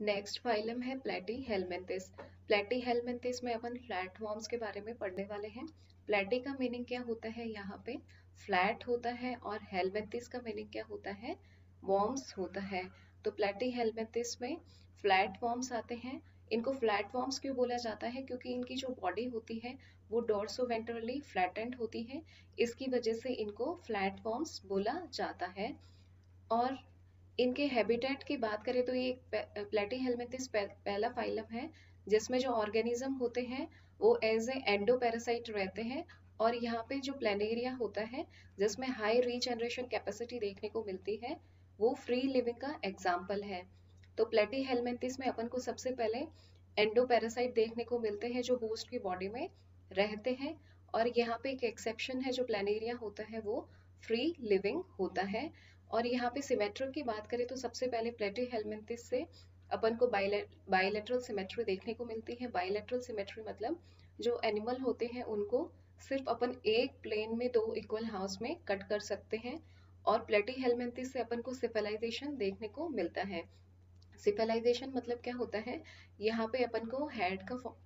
Next phylum है प्लेटी helminths प्लेटी हेलमेंथिस में अपन फ्लैट वॉर्म्स के बारे में पढ़ने वाले हैं. प्लेटी का मीनिंग क्या होता है यहाँ पे? फ्लैट होता है और हेलमेंथिस का मीनिंग क्या होता है? वॉर्म्स होता है. तो प्लेटी हेलमेंथिस में फ्लैट वॉर्म्स आते हैं. इनको फ्लैट वॉर्म्स क्यों बोला जाता है? क्योंकि इनकी जो बॉडी होती है, वो डोर्सो वेंट्रली फ्लैटेंड होती है. इसकी वजह से इनको फ्लैट वॉर्म्स बोला जाता है. और इनके हैबिटेट की बात करें तो ये प्लेटी हेलमेथिस पहला फाइलम है, जिसमें जो ऑर्गेनिज्म होते हैं, वो एज ए एंडोपैरासाइट रहते हैं, और यहाँ पे जो प्लेनेरिया होता है, जिसमें हाई रीजनरेशन कैपेसिटी देखने को मिलती है, वो फ्री लिविंग का एग्ज़ाम्पल है। तो प्लेटी हेलमेंथिस में अपन को सबसे पहले एंडोपैरासाइट देखने को मिलते हैं, जो होस्ट की बॉडी में रहते हैं, और यहाँ पे एक एक्सेप्शन है, जो प्लेनेरिया होता है, वो फ्री लिविंग होता है। और यहाँ पे सिमेट्रिक की बात करें तो सबसे पहले प्लेटी हेलमेंथिस से अपन को बायोलेट्रल सिमेट्री देखने को मिलती है। बायोलेट्रल सिमेट्री मतलब जो एनिमल होते हैं, उनको सिर्फ़ अपन एक प्लेन में दो इक्वल हाउस में कट कर सकते हैं और प्लेटी हेलमेंथिस से अपन को सिफेलाइजेशन देखने को मिलता है। सिफेलाइजेशन मतलब क्या होता है? यहाँ पे अपन को हेड का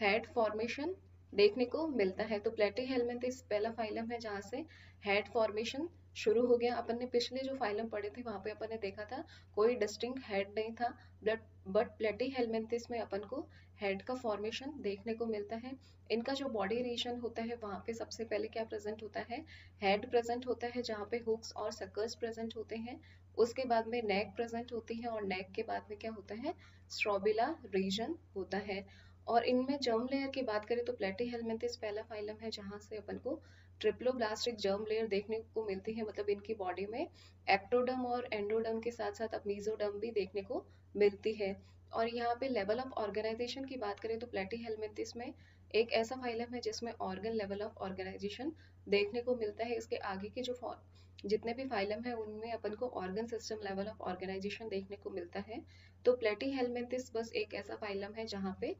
हेड फॉर्मेशन देखने को मिलता है। तो प्लेटी हेलमेंथिस पहला फाइलम है जहाँ से हेड फॉर्मेशन शुरू हो गया। अपन ने पिछले जो फाइलम पढ़े थे, वहाँ पे अपन ने देखा था, कोई डिस्टिंग हेड नहीं था। बट बट प्लेटी हेलमेंथिस में अपन को हेड का फॉर्मेशन देखने को मिलता है। इनका जो बॉडी रीजन होता है, वहाँ पे सबसे पहले क्या प्रेजेंट होता है? हेड प्रेजेंट होता है, जहाँ पे हुक्स और सकर्स प्रेजेंट होते हैं। उसके बाद में नेक प्रेजेंट होती है और नेक के बाद में क्या होता है? स्ट्रॉबिला रीजन होता है। और इनमें जर्म लेयर की बात करें तो प्लेटी हेलमेंथिस पहला फाइलम है, जहाँ से अपन को ट्रिप्लोब्लास्टिक जर्म लेयर देखने को मिलती है मतलब इनकी बॉडी में एक्टोडम और एंडोडम के साथ साथ अब मीजोडम भी देखने को मिलती है। और यहाँ पे लेवल ऑफ़ ऑर्गेनाइजेशन की बात करें तो प्लेटी हेलमेंथिस में एक ऐसा फाइलम है जिसमें ऑर्गन लेवल ऑफ़ ऑर्गेनाइजेशन देखने को मिलता है। इसके आगे के जो जितने भी फाइलम है, उनमें अपन को organ system level of organisation देखने को मिलता है। तो प्लेटी हेलमेंथिस बस एक ऐसा फाइलम है जहाँ पे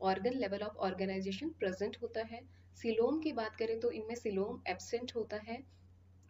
organ level of organisation present होता है। सिलोम की बात करें तो इनमें सिलोम एबसेंट होता है।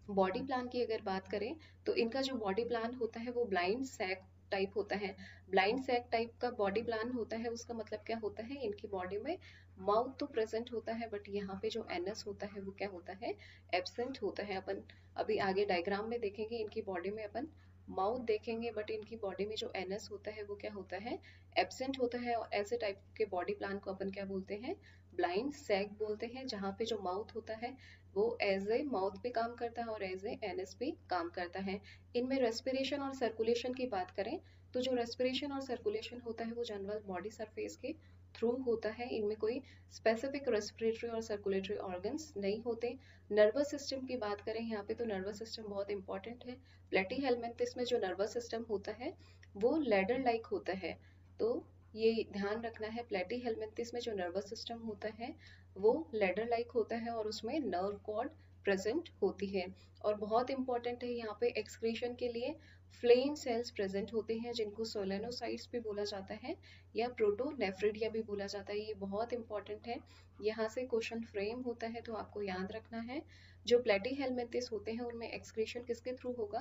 बॉडी प्लान की अगर बात करें तो इनका जो बॉडी प्लान होता है वो ब्लाइंड सैक टाइप होता है। ब्लाइंड सैक टाइप का बॉडी प्लान होता है, उसका मतलब क्या होता है? इनकी बॉडी में माउथ तो प्रेजेंट होता है बट यहाँ पे जो एनएस होता है वो क्या होता है? एबसेंट होता है। अपन अभी आगे डायग्राम में देखेंगे, इनकी बॉडी में अपन माउथ देखेंगे बट इनकी बॉडी में जो एनएस होता है, वो क्या होता है? एबसेंट होता है, और ऐसे टाइप के बॉडी प्लान को अपन क्या बोलते हैं? ब्लाइंड सैग बोलते हैं, जहाँ पे जो माउथ होता है, वो एज ए माउथ भी काम करता है, और एज ए एनएस भी काम करता है। इनमें रेस्पिरेशन और सर्कुलेशन की बात करें तो जो रेस्पिरेशन और सर्कुलेशन होता है, वो जनरल बॉडी सरफेस के थ्रू होता है, इनमें कोई स्पेसिफिक रेस्पिरेटरी और सर्कुलेटरी ऑर्गन्स नहीं होते। नर्वस सिस्टम की बात करें, यहाँ पे तो नर्वस सिस्टम बहुत इंपॉर्टेंट है। प्लेटी हेलमेंथिस में जो नर्वस सिस्टम होता है, वो लेडर लाइक होता है। तो ये ध्यान रखना है प्लेटी हेलमेंथिस में जो नर्वस सिस्टम होता है, वो लेडर लाइक होता है और उसमें नर्व कॉर्ड प्रेजेंट होती है। और बहुत इंपॉर्टेंट है यहाँ पे एक्सक्रीशन के लिए फ्लेम सेल्स प्रेजेंट होते हैं, जिनको सोलेनोसाइट्स भी बोला जाता है या प्रोटोनेफ्रिडिया भी बोला जाता है। ये बहुत इंपॉर्टेंट है। यहाँ से क्वेश्चन फ्रेम होता है तो आपको याद रखना है। जो प्लेटी हेलमेंथिस होते हैं, उनमें एक्सक्रीशन किसके थ्रू होगा?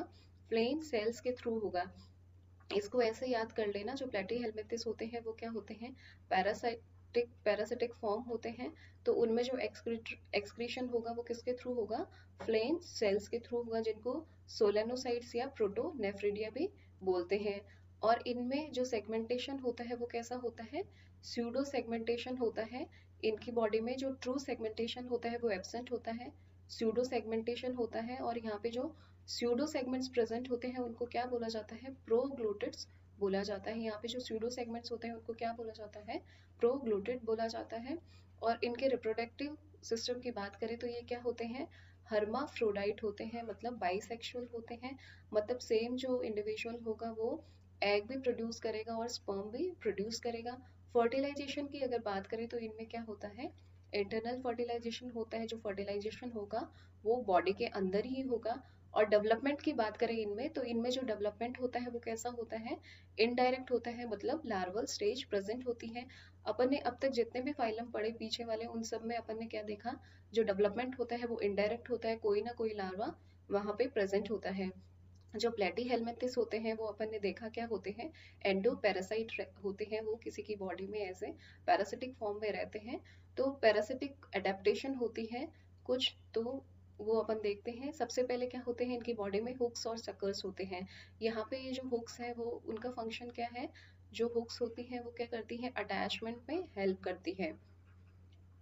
फ्लेम सेल्स के थ्रू होगा। इसको ऐसे याद कर लेना, जो प्लेटी हेलमेथिस होते हैं, वो क्या होते हैं? पैरासाइटिक पैरासिटिक फॉर्म होते हैं। तो उनमें जो एक्सक्रीशन होगा, वो किसके थ्रू होगा? फ्लेन सेल्स के थ्रू होगा, जिनको सोलेनोसाइट्स या प्रोटोनेफ्रिडिया भी बोलते हैं। और इनमें जो सेगमेंटेशन होता है, वो कैसा होता है? स्यूडो सेगमेंटेशन होता है। इनकी बॉडी में जो ट्रू सेगमेंटेशन होता है, वो एबसेंट होता है। स्यूडो सेगमेंटेशन होता है और यहाँ पे जो स्यूडो सेगमेंट्स प्रेजेंट होते हैं, उनको क्या बोला जाता है? प्रोग्लूटिड्स बोला जाता है। यहाँ पे जो स्यूडो सेगमेंट्स होते हैं, उनको क्या बोला जाता है? प्रोग्लूटिड बोला जाता है। और इनके रिप्रोडक्टिव सिस्टम की बात करें तो ये क्या होते हैं? हर्माफ्रोडाइट होते हैं मतलब बाइसेक्सुअल होते हैं मतलब सेम जो इंडिविजुअल होगा वो एग भी प्रोड्यूस करेगा और स्पर्म भी प्रोड्यूस करेगा। फर्टिलाइजेशन की अगर बात करें तो इनमें क्या होता है? इंटरनल फर्टिलाइजेशन होता है, जो फर्टिलाइजेशन होगा, वो बॉडी के अंदर ही होगा। और डेवलपमेंट की बात करें इनमें तो इनमें जो डेवलपमेंट होता है वो कैसा होता है? इनडायरेक्ट होता है मतलब लार्वल स्टेज प्रेजेंट होती है। अपन ने अब तक जितने भी फाइलम पढ़े पीछे वाले, उन सब में अपन ने क्या देखा? जो डेवलपमेंट होता है वो इनडायरेक्ट होता है, कोई ना कोई लार्वा वहाँ पे प्रेजेंट होता है। जो प्लेटी हेलमेंथिस होते हैं, वो अपन ने देखा क्या होते हैं? एंडो पैरासाइट होते हैं वो किसी की बॉडी में ऐसे पैरासिटिक फॉर्म में रहते हैं। तो पैरासिटिक अडेप्टेशन होती है कुछ तो वो अपन देखते हैं। सबसे पहले क्या होते हैं, इनकी बॉडी में हुक्स और सकर्स होते हैं। यहाँ पे ये जो हुक्स है, वो उनका फ़ंक्शन क्या है? जो हुक्स होती है, वो क्या करती है? अटैचमेंट में हेल्प करती है।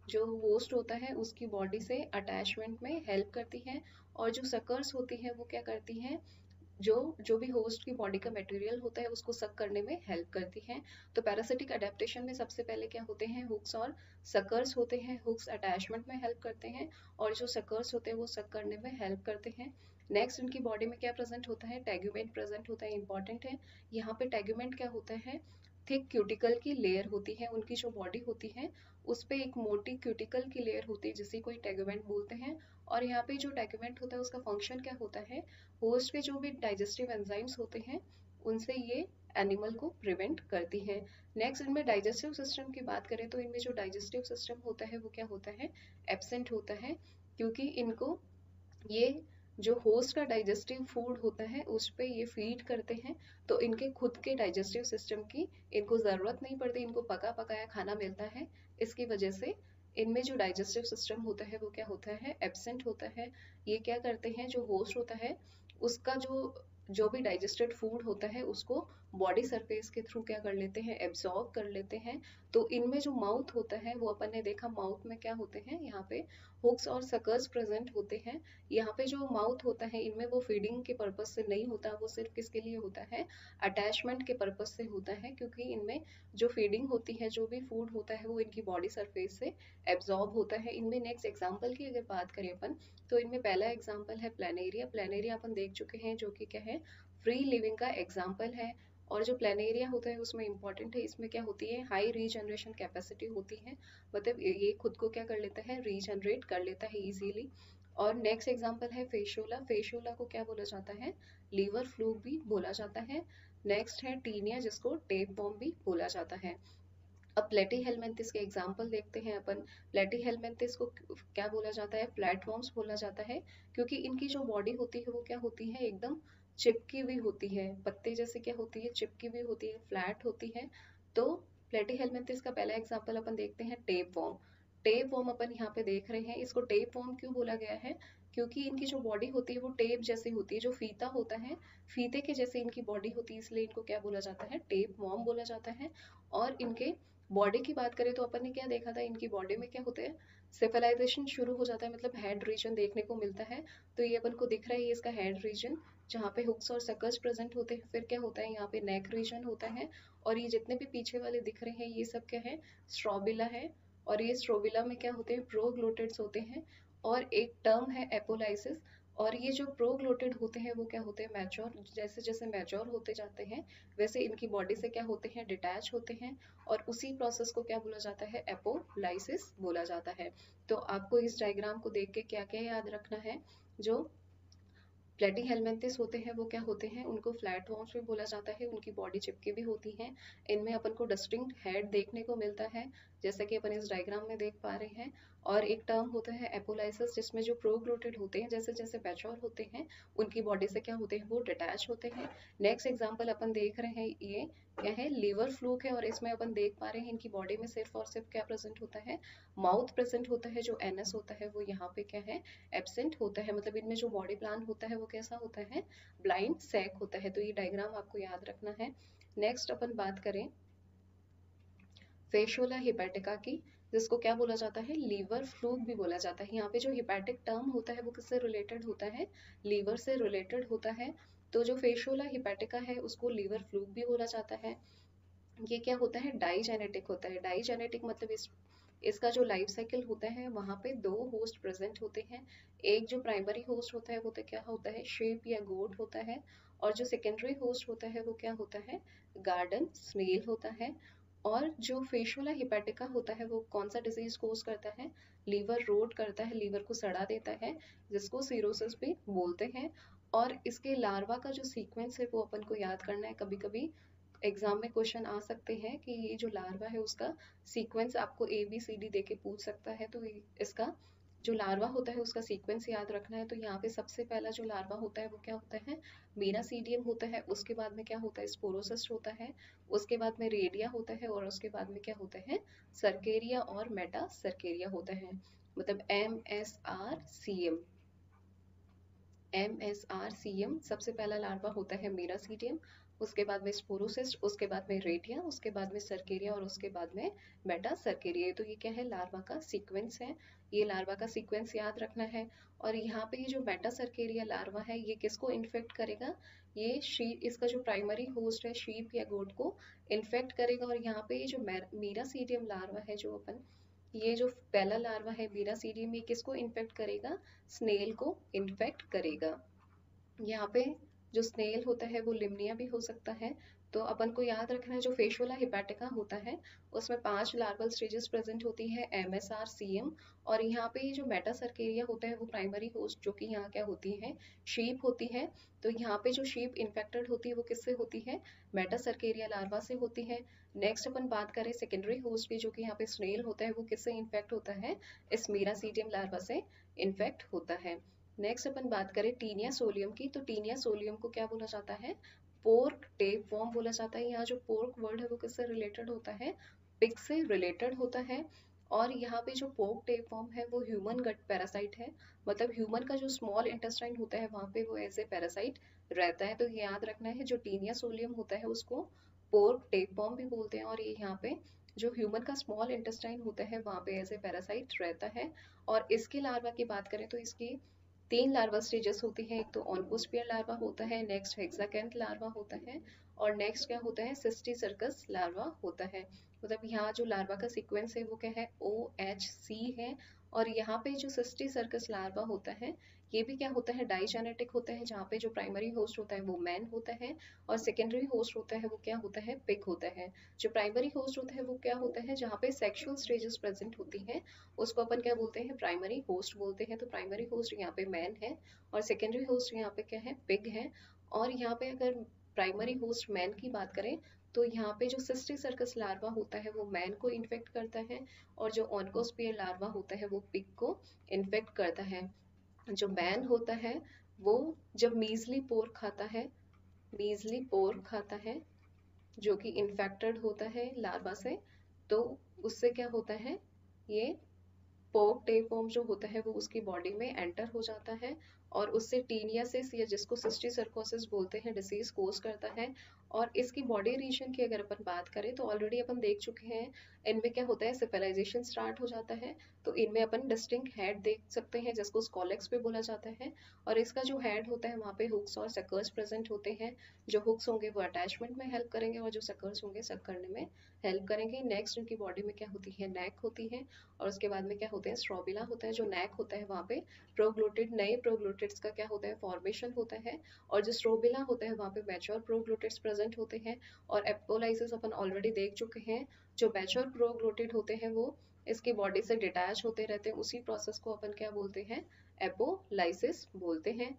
जो होस्ट होता है, उसकी बॉडी से अटैचमेंट में हेल्प करती है। और जो सकर्स होती है, वो क्या करती हैं? जो जो भी होस्ट की बॉडी का मटेरियल होता है, उसको सक करने में हेल्प करती है। तो पैरासिटिक अडेप्टेशन में सबसे पहले क्या होते हैं? हुक्स और सकर्स होते हैं। हुक्स अटैचमेंट में हेल्प करते हैं और जो सकर्स होते हैं, वो सक करने में हेल्प करते हैं। नेक्स्ट उनकी बॉडी में क्या प्रेजेंट होता है? टैग्यूमेंट प्रेजेंट होता है इंपॉर्टेंट है। यहाँ पे टैग्यूमेंट क्या होता है? थिक क्यूटिकल की लेयर होती है, उनकी जो बॉडी होती है उस पर एक मोटी क्यूटिकल की लेयर होती है, जिसे कोई टैग्यूमेंट बोलते हैं। और यहाँ पे जो डॉक्यूमेंट होता है, उसका फ़ंक्शन क्या होता है? होस्ट के जो भी डाइजेस्टिव एंजाइम्स होते हैं, उनसे ये एनिमल को प्रिवेंट करती है। नेक्स्ट इनमें डाइजेस्टिव सिस्टम की बात करें तो इनमें जो डाइजेस्टिव सिस्टम होता है, वो क्या होता है? एबसेंट होता है, क्योंकि इनको ये जो होस्ट का डाइजेस्टिव फ़ूड होता है, उस पर ये फ़ीड करते हैं तो इनके खुद के डाइजेस्टिव सिस्टम की इनको ज़रूरत नहीं पड़ती, इनको पका पकाया खाना मिलता है। इसकी वजह से इनमें जो डाइजेस्टिव सिस्टम होता है, वो क्या होता है? एबसेंट होता है। ये क्या करते हैं? जो होस्ट होता है, उसका जो जो भी डाइजेस्टेड फ़ूड होता है, उसको बॉडी सरफेस के थ्रू क्या कर लेते हैं? एब्जॉर्ब कर लेते हैं। तो इनमें जो माउथ होता है, वो अपन ने देखा माउथ में क्या होते हैं? यहाँ पे हुक्स और सकर्स प्रेजेंट होते हैं। यहाँ पे जो माउथ होता है, इनमें वो फीडिंग के पर्पज से नहीं होता, वो सिर्फ़ किसके लिए होता है? अटैचमेंट के पर्पज से होता है, क्योंकि इनमें जो फीडिंग होती है, जो भी फ़ूड होता है, वो इनकी बॉडी सरफेस से एब्जॉर्ब होता है। इनमें नेक्स्ट एग्ज़ाम्पल की अगर बात करें अपन तो इनमें पहला एग्ज़ाम्पल है प्लानेरिया प्लानेरिया अपन देख चुके हैं, जो कि क्या है? फ्री लिविंग का एग्ज़ाम्पल है और जो प्लानेरिया होता है उसमें इंपॉर्टेंट है। इसमें क्या होती है? हाई रीजनरेशन कैपेसिटी होती है। मतलब ये खुद को क्या कर लेता है? रीजनरेट कर लेता है इजीली और नेक्स्ट एग्जांपल है फेशोला फेशोला को क्या बोला जाता है? लीवर फ्लू भी बोला जाता है। नेक्स्ट है टीनिया जिसको टेप बॉम्ब भी बोला जाता है। अब प्लेटी हेलमेंथिस के एग्ज़ाम्पल देखते हैं अपन। प्लेटी हेलमेंथिस को क्या बोला जाता है? प्लेटफॉर्म्स बोला जाता है। क्योंकि इनकी जो बॉडी होती है वो क्या होती है? एकदम चिपकी हुई होती है, पत्ते जैसे क्या होती है, चिपकी हुई होती है फ्लैट होती है। तो प्लेटी हेलमेंथिस का पहला एग्ज़ाम्पल अपन देखते हैं टेप वॉर्म टेप वॉर्म अपन यहाँ पे देख रहे हैं। इसको टेप वॉर्म क्यों बोला गया है? क्योंकि इनकी जो बॉडी होती है, वो टेप जैसी होती है, जो फीता होता है, फीते के जैसे इनकी बॉडी होती है, इसलिए इनको क्या बोला जाता है? टेप वॉर्म बोला जाता है। और इनके बॉडी की बात करें तो अपन ने क्या देखा था? इनकी बॉडी में क्या होते हैं? सेफलाइजेशन शुरू हो जाता है मतलब हेड रीजन देखने को मिलता है। तो ये अपन को दिख रहा है इसका हेड रीजन जहाँ पे हुक्स और सकर्स प्रेजेंट होते हैं, फिर क्या होता है, यहाँ पे नेक रीजन होता है और ये जितने भी पीछे वाले दिख रहे हैं, ये सब क्या है स्ट्रॉबिला है और ये स्ट्रोबिला में क्या होते हैं प्रोग्लोटेड्स होते हैं और एक टर्म है एपोलाइसिस और ये जो प्रोग्लोटेड होते हैं, वो क्या होते हैं मैच्योर जैसे जैसे मैच्योर होते जाते हैं, वैसे इनकी बॉडी से क्या होते हैं डिटैच होते हैं और उसी प्रोसेस को क्या बोला जाता है एपोलाइसिस बोला जाता है। तो आपको इस डायग्राम को देख के क्या क्या याद रखना है, जो प्लेटी हेलमेंथिस होते हैं, वो क्या होते हैं? उनको फ्लैट वॉर्म्स भी बोला जाता है, उनकी बॉडी चिपकी भी होती है। इनमें अपन को डस्टिंग हेड देखने को मिलता है। जैसा कि अपन इस डायग्राम में देख पा रहे हैं, और एक टर्म होता है एपोलाइसिस जिसमें जो प्रोग्लोटेड होते हैं, जैसे जैसे मैच्योर होते हैं, उनकी बॉडी से क्या होते हैं, वो डिटैच होते हैं। नेक्स्ट एग्ज़ाम्पल अपन देख रहे हैं, ये क्या है लीवर फ्लूक है, और इसमें अपन देख पा रहे हैं, इनकी बॉडी में सिर्फ़ और सिर्फ़ क्या प्रेजेंट होता है माउथ प्रेजेंट होता है, जो एनएस होता है, वो यहाँ पे क्या है एबसेंट होता है। मतलब इनमें जो बॉडी प्लान होता है, वो कैसा होता है ब्लाइंड सैक होता है। तो ये डायग्राम आपको याद रखना है। नेक्स्ट अपन बात करें फेशोला हिपैटिका की, जिसको क्या बोला जाता है? लीवर फ्लूक भी बोला जाता है। यहाँ पे जो हिपैटिक टर्म होता है, वो किससे रिलेटेड होता है? लीवर से रिलेटेड होता है। तो जो फेशोला हिपैटिका है, उसको लीवर फ्लूक भी बोला जाता है। ये क्या होता है? डाइजेनेटिक होता है। डाइजेनेटिक मतलब इस, इसका जो लाइफ साइकिल होता है, वहाँ पे दो होस्ट प्रेजेंट होते हैं। एक जो प्राइमरी होस्ट होता है, वो तो क्या होता है? शेप या गोट होता है। और जो सेकेंडरी होस्ट होता है, वो क्या होता है? गार्डन स्नेल होता है। और जो फेशुला हिपैटिका होता है, वो कौन सा डिज़ीज़ कोज करता है? लीवर रोड करता है लीवर को सड़ा देता है, जिसको सीरोसिस भी बोलते हैं। और इसके लार्वा का जो सीक्वेंस है, वो अपन को याद करना है। कभी कभी एग्ज़ाम में क्वेश्चन आ सकते हैं कि ये जो लार्वा है, उसका सीक्वेंस आपको ए बी सी डी दे के पूछ सकता है तो इसका जो लार्वा होता है, उसका सीक्वेंस याद रखना है। तो यहाँ पे सबसे पहला जो लार्वा होता है, वो क्या होता है? मीनासीडियम होता है। उसके बाद में क्या होता है? स्पोरोसिस्ट होता है। उसके बाद में रेडिया होता है और उसके बाद में क्या होता है? सर्केरिया और मेटा सर्केरिया होता है। मतलब M S R C M M S R C M सबसे पहला लार्वा होता है मीनासीडियम उसके बाद में स्पोरोसिस्ट उसके बाद में रेडिया उसके बाद में सर्केरिया और उसके बाद में मेटा सर्केरिया तो ये क्या है? लार्वा का सीक्वेंस है। ये लार्वा का सीक्वेंस याद रखना है। और यहाँ पे ये जो बेटा सर्केरिया लार्वा है, ये किसको इन्फेक्ट करेगा? ये शीप इसका जो प्राइमरी होस्ट है शीप या गोट को इन्फेक्ट करेगा। और यहाँ पे ये जो मेरा सीडियम लार्वा है जो अपन ये जो पहला लार्वा है बीरा सीरी में किसको इन्फेक्ट करेगा? स्नेल को इन्फेक्ट करेगा। यहाँ पे जो स्नेल होता है, वो लिमनिया भी हो सकता है। तो अपन को याद रखना है, जो फेशोला हिपैटिका होता है, उसमें पाँच लार्वल स्टेजेस प्रेजेंट होती है M S R C M और यहाँ पे जो मेटासर्केरिया होता है, वो प्राइमरी होस्ट जो कि यहाँ क्या होती है शीप होती है। तो यहाँ पे जो शीप इन्फेक्टेड होती है, वो किससे होती है? मेटासर्केरिया लार्वा से होती है। नेक्स्ट अपन बात करें सेकेंडरी होस्ट की, जो कि यहाँ पे स्नेल होता है, वो किससे इन्फेक्ट होता है? इस मीरासीडियम लार्वा से इन्फेक्ट होता है। नेक्स्ट अपन बात करें टीनिया सोलियम की तो टीनिया सोलियम को क्या बोला जाता है? पोर्क टेप फॉर्म बोला जाता है। यहाँ जो पोर्क वर्ड है वो किससे रिलेटेड होता है? पिग से रिलेटेड होता है। और यहाँ पे जो पोर्क टेप फॉर्म है वो ह्यूमन गट पैरासाइट है। मतलब ह्यूमन का जो स्मॉल इंटेस्टाइन होता है वहाँ पे वो ऐसे पैरासाइट रहता है। तो याद रखना है, जो टीनिया सोलियम होता है उसको पोर्क टेप फॉर्म भी बोलते हैं। और ये यहाँ पे जो ह्यूमन का स्मॉल इंटेस्टाइन होता है वहाँ पे ऐसे पैरासाइट रहता है। और इसके लार्वा की बात करें तो इसकी तीन लार्वा स्टेजेस होती हैं, एक तो ऑनकोस्पियर लार्वा होता है नेक्स्ट हेक्साकेंथ लार्वा होता है और नेक्स्ट क्या होता है सिस्टी सर्कस लार्वा होता है। मतलब यहाँ जो लार्वा का सीक्वेंस है वो क्या है ओ एच सी है और यहाँ पे जो सिस्टी सर्कस लार्वा होता है ये भी क्या होता है डाइजेनेटिक होता है, जहाँ पे जो प्राइमरी होस्ट होता है वो मैन होता है और सेकेंडरी होस्ट होता है वो क्या होता है पिक होता है। जो प्राइमरी होस्ट होता है वो क्या होता है, जहाँ पे सेक्सुअल स्टेजेस प्रेजेंट होती हैं, उसको अपन क्या बोलते हैं प्राइमरी होस्ट बोलते हैं। तो प्राइमरी होस्ट यहाँ पे मैन है और सेकेंडरी होस्ट यहाँ पे क्या है पिग है। और यहाँ पे अगर प्राइमरी होस्ट मैन की बात करें तो यहाँ पे जो सिस्टी सर्कस लार्वा होता है वो मैन को इन्फेक्ट करता है और जो ऑनकोस्पियर लार्वा होता है वो पिग को इन्फेक्ट करता है। जो मैन होता है, वो जब मीजली पोर खाता है मीजली पोर खाता है, जो कि इन्फेक्टेड होता है लार्वा से तो उससे क्या होता है, ये पोक टेपोम जो होता है, वो उसकी बॉडी में एंटर हो जाता है और उससे टीनियासिस या जिसको सिस्टी सर्कोसिस बोलते हैं डिसीज कोज करता है। और इसकी बॉडी रीजन की अगर अपन बात करें तो ऑलरेडी अपन देख चुके हैं, इनमें क्या होता है सिपेलाइजेशन स्टार्ट हो जाता है। तो इनमें अपन डिस्टिंग हेड देख सकते हैं, जिसको स्कॉलेक्स भी बोला जाता है। और इसका जो हेड होता है, वहाँ पे हुक्स और सकर्स प्रेजेंट होते हैं, जो हुक्स होंगे, वो अटैचमेंट में हेल्प करेंगे और जो सकर्स होंगे सक करने में हेल्प करेंगे। नेक्स्ट उनकी बॉडी में क्या होती है नेक होती है। और उसके बाद में क्या होते हैं स्ट्रॉबिला होता है, जो नेक होता है, वहाँ पे प्रोग्लोटेड, नए प्रोग्लोटेड्स का क्या होता है? फॉर्मेशन होता है और जो स्ट्रोबिला होता है, वहाँ पे मैच्योर प्रोग्लोटेड्स प्रेजेंट होते हैं और एपोलाइसिस अपन ऑलरेडी देख चुके हैं। जो मैच्योर प्रोग्लोटेड होते हैं वो इसकी बॉडी से डिटैच होते रहते हैं। उसी प्रोसेस को अपन क्या बोलते हैं? एपोलाइसिस बोलते हैं।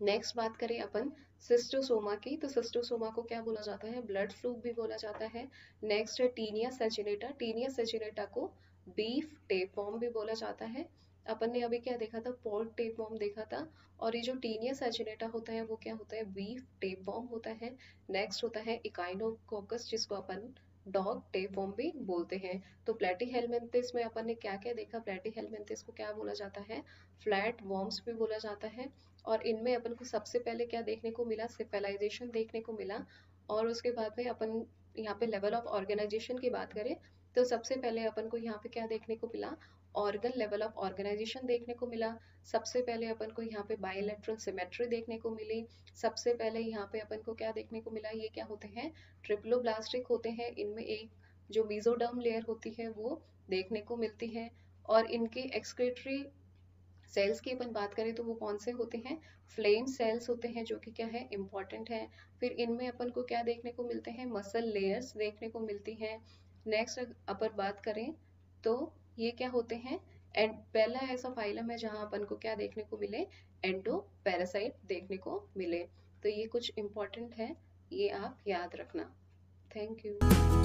नेक्स्ट बात करें अपन सिस्टोसोमा की। तो सिस्टोसोमा को क्या बोला जाता है? ब्लड फ्लूक भी बोला जाता है। नेक्स्ट है टीनिया सेचिनेटा टीनिया सेचिनेटा को बीफ टेपॉम भी बोला जाता है। अपन ने अभी क्या देखा था? पोर्क टेपॉम देखा था। और ये जो टीनिया सेचिनेटा होता है, वो क्या होता है? बीफ टेपॉम होता है। नेक्स्ट होता है इकाइनोकोकस जिसको अपन डॉग टेपॉम भी बोलते हैं। तो प्लेटी हेलमेंथिस में अपन ने क्या क्या देखा? प्लेटी हेलमेंथिस को क्या बोला जाता है? फ्लैट वॉर्म्स भी बोला जाता है। और इनमें अपन को सबसे पहले क्या देखने को मिला? सिपेलाइजेशन देखने को मिला। और उसके बाद में अपन यहाँ पे लेवल ऑफ़ ऑर्गेनाइजेशन की बात करें तो सबसे पहले अपन को यहाँ पे क्या देखने को मिला? ऑर्गन लेवल ऑफ़ ऑर्गेनाइजेशन देखने को मिला। सबसे पहले अपन को यहाँ पे बायोलेट्रल सिमेट्री देखने को मिली। सबसे पहले यहाँ पे अपन को क्या देखने को मिला? ये क्या होते हैं? ट्रिप्लोब्लास्टिक होते हैं। इनमें एक जो मीजोडर्म लेयर होती है, वो देखने को मिलती है। और इनके एक्सक्रेटरी सेल्स की अपन बात करें तो वो कौन से होते हैं? फ्लेम सेल्स होते हैं, जो कि क्या है? इंपॉर्टेंट है। फिर इनमें अपन को क्या देखने को मिलते हैं? मसल लेयर्स देखने को मिलती हैं। नेक्स्ट अपर बात करें तो ये क्या होते हैं? एंड पहला ऐसा फाइलम है जहाँ अपन को क्या देखने को मिले? एंडो पैरासाइट देखने को मिले। तो ये कुछ इंपॉर्टेंट है, ये आप याद रखना। Thank you